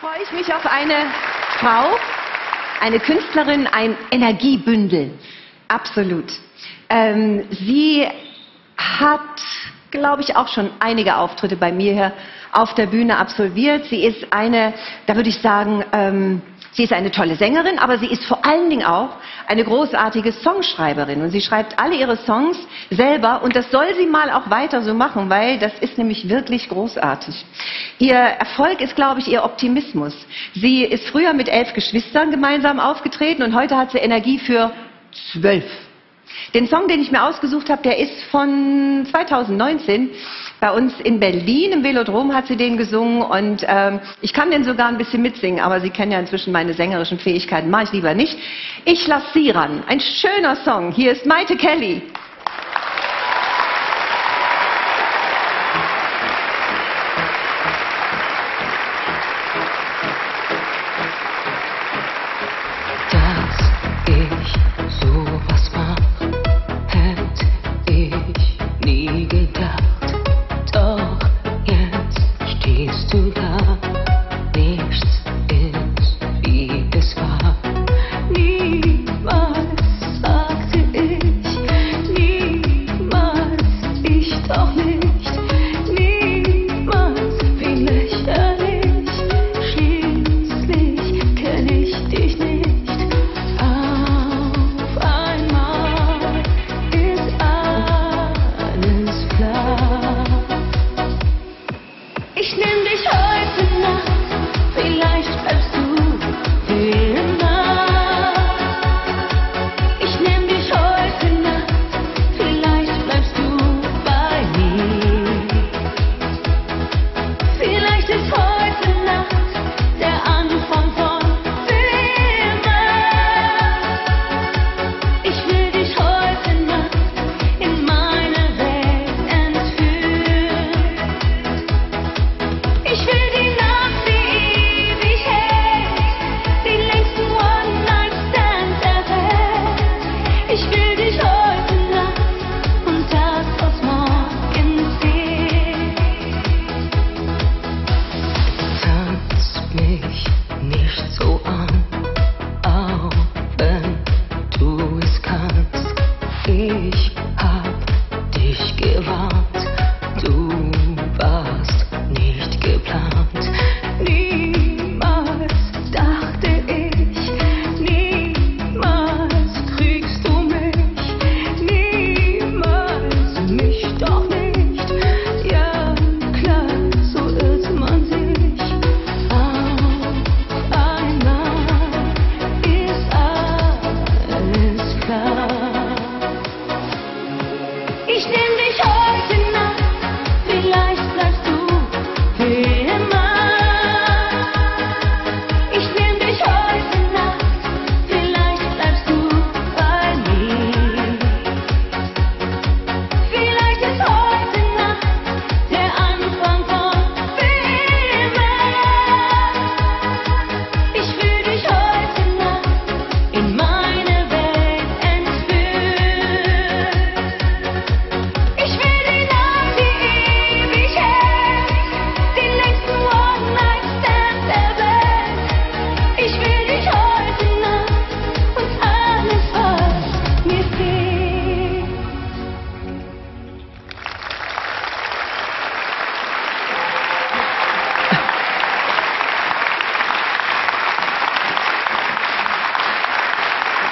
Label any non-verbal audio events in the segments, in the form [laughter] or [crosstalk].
freue ich mich auf eine Frau, eine Künstlerin, ein Energiebündel. Absolut. Ähm, sie hat, glaube ich, auch schon einige Auftritte bei mir hier auf der Bühne absolviert. Sie ist eine, da würde ich sagen, ähm, Sie ist eine tolle Sängerin, aber sie ist vor allen Dingen auch eine großartige Songschreiberin. Und sie schreibt alle ihre Songs selber und das soll sie mal auch weiter so machen, weil das ist nämlich wirklich großartig. Ihr Erfolg ist, glaube ich, ihr Optimismus. Sie ist früher mit elf Geschwistern gemeinsam aufgetreten und heute hat sie Energie für zwölf. Den Song, den ich mir ausgesucht habe, der ist von 2019. Bei uns in Berlin im Velodrom hat sie den gesungen und ähm, ich kann den sogar ein bisschen mitsingen, aber Sie kennen ja inzwischen meine sängerischen Fähigkeiten, mache ich lieber nicht. Ich lasse Sie ran. Ein schöner Song. Hier ist Maite Kelly. It's to love.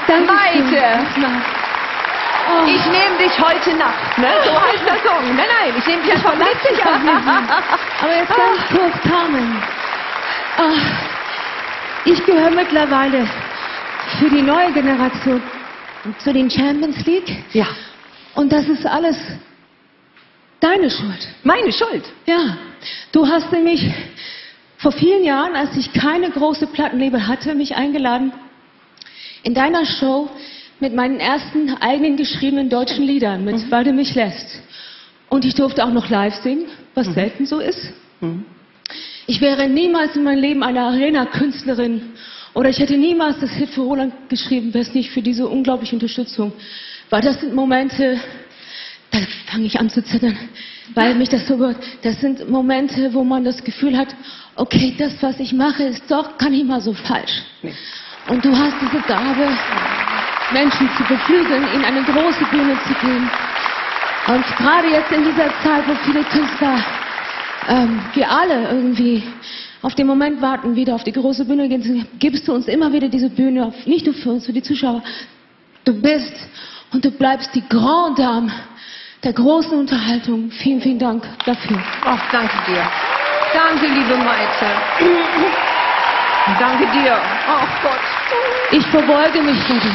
Maite. Oh. Ich nehme dich heute Nacht. Ne? So heißt der Song. Nein, nein, ich nehme dich einfach mit. Aber jetzt ganz ah. kurz, Carmen. Oh. Ich gehöre mittlerweile für die neue Generation zu den Champions League. Ja. Und das ist alles deine Schuld. Meine Schuld? Ja. Du hast nämlich vor vielen Jahren, als ich keine große Plattenlabel hatte, mich eingeladen, in deiner Show mit meinen ersten eigenen geschriebenen deutschen Liedern, mit mhm. Weil du mich lässt. Und ich durfte auch noch live singen, was mhm. selten so ist. Mhm. Ich wäre niemals in meinem Leben eine Arena-Künstlerin oder ich hätte niemals das Hit für Roland geschrieben, wäre es nicht für diese unglaubliche Unterstützung. Weil das sind Momente, da fange ich an zu zittern, weil mich das so berührt. Das sind Momente, wo man das Gefühl hat, okay, das, was ich mache, ist doch gar nicht mal so falsch. Nee. Und du hast diese Gabe, Menschen zu beflügeln, ihnen eine große Bühne zu geben. Und gerade jetzt in dieser Zeit, wo viele Künstler, ähm, wir alle irgendwie auf den Moment warten, wieder auf die große Bühne gehen, gibst du uns immer wieder diese Bühne, nicht nur für uns, für die Zuschauer. Du bist und du bleibst die Grand Dame der großen Unterhaltung. Vielen, vielen Dank dafür. Ach, danke dir. Danke, liebe Maite. Danke dir. Ach Gott. Ich verbeuge mich vor dir.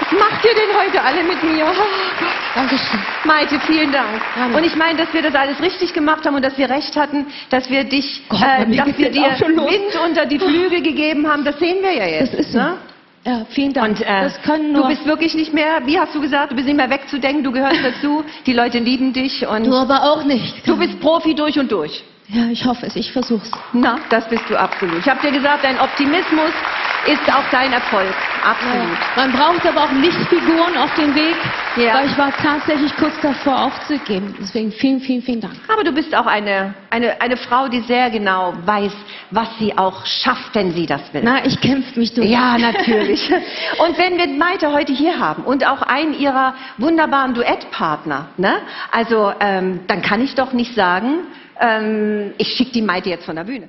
Was macht ihr denn heute alle mit mir? Oh Gott. Dankeschön. Maite, vielen Dank. Gerne. Und ich meine, dass wir das alles richtig gemacht haben und dass wir recht hatten, dass wir dich, Gott, äh, dass wir dir. Wind unter die Flügel gegeben haben, das sehen wir ja jetzt. Das ist so. ne? Ja, vielen Dank. Und äh, das können du nur bist wirklich nicht mehr, wie hast du gesagt, du bist nicht mehr wegzudenken, du gehörst dazu, die Leute lieben dich und du aber auch nicht. du bist Profi durch und durch. Ja, ich hoffe es. Ich versuch's. Na, das bist du absolut. Ich habe dir gesagt, dein Optimismus ist auch dein Erfolg. Absolut. Man braucht aber auch Lichtfiguren auf dem Weg, Ja. weil ich war tatsächlich kurz davor aufzugeben. Deswegen vielen, vielen, vielen Dank. Aber du bist auch eine, eine, eine Frau, die sehr genau weiß, was sie auch schafft, wenn sie das will. Na, ich kämpfe mich durch. Ja, natürlich. [laughs] Und wenn wir Maite heute hier haben und auch einen ihrer wunderbaren Duettpartner, ne? also ähm, dann kann ich doch nicht sagen, ähm, ich schicke die Maite jetzt von der Bühne.